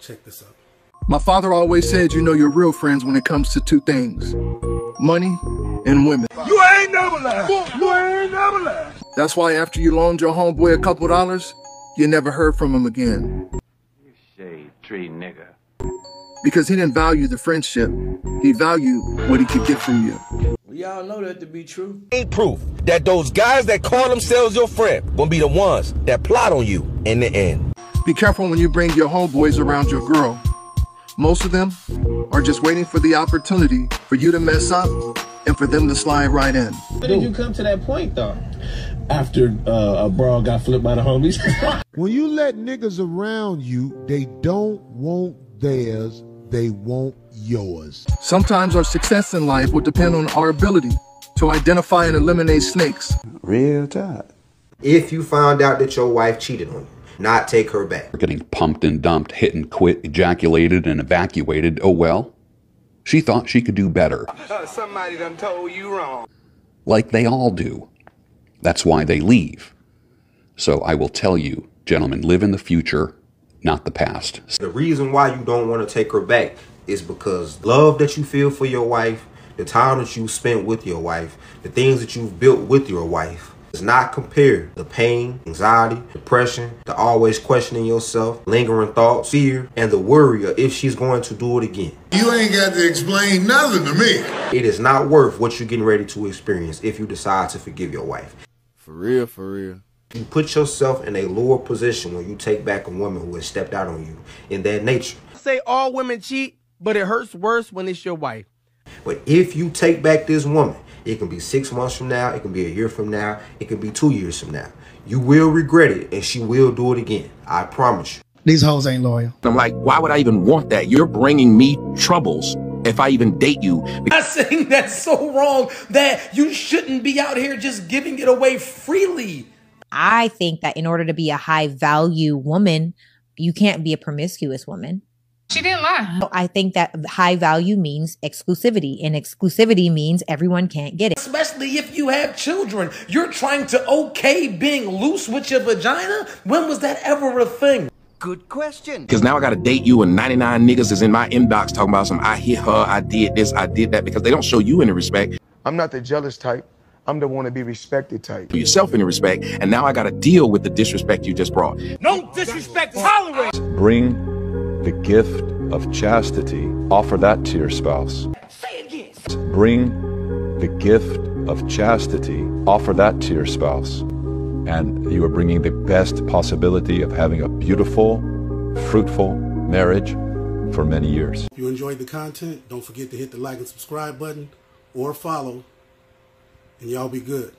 Check this out. My father always said you know your real friends when it comes to two things money and women. You ain't never lied. You ain't never lied. That's why after you loaned your homeboy a couple dollars, you never heard from him again. Shade tree nigga. Because he didn't value the friendship, he valued what he could get from you. We all know that to be true. Ain't proof that those guys that call themselves your friend gonna be the ones that plot on you in the end. Be careful when you bring your homeboys around your girl. Most of them are just waiting for the opportunity for you to mess up and for them to slide right in. When did you come to that point though? After uh, a brawl got flipped by the homies. When you let niggas around you, they don't want theirs, they want yours. Sometimes our success in life will depend on our ability to identify and eliminate snakes. Real talk. If you found out that your wife cheated on you, not take her back. Getting pumped and dumped, hit and quit, ejaculated and evacuated. Oh well. She thought she could do better. Somebody done told you wrong. Like they all do. That's why they leave. So I will tell you, gentlemen, live in the future, not the past. The reason why you don't want to take her back is because love that you feel for your wife, the time that you spent with your wife, the things that you've built with your wife does not compare the pain, anxiety, depression, the always questioning yourself, lingering thoughts, fear, and the worry of if she's going to do it again. You ain't got to explain nothing to me. It is not worth what you're getting ready to experience if you decide to forgive your wife. For real, for real. You put yourself in a lower position when you take back a woman who has stepped out on you in that nature. Say all women cheat, but it hurts worse when it's your wife. But if you take back this woman, it can be six months from now, it can be a year from now, it can be two years from now. You will regret it and she will do it again. I promise you. These hoes ain't loyal. I'm like, why would I even want that? You're bringing me troubles if I even date you. I'm saying that's so wrong that you shouldn't be out here just giving it away freely. I think that in order to be a high value woman, you can't be a promiscuous woman. She didn't lie. I think that high value means exclusivity, and exclusivity means everyone can't get it. Especially if you have children. You're trying to okay being loose with your vagina? When was that ever a thing? Good question. Because now I gotta date you and 99 niggas is in my inbox talking about some I hit her, I did this, I did that, because they don't show you any respect. I'm not the jealous type. I'm the one to be respected type. Yourself any respect, and now I gotta deal with the disrespect you just brought. No disrespect tolerated. Bring the gift of chastity. Offer that to your spouse. Bring the gift of chastity. Offer that to your spouse. And you are bringing the best possibility of having a beautiful, fruitful marriage for many years. If you enjoyed the content, don't forget to hit the like and subscribe button or follow, and y'all be good.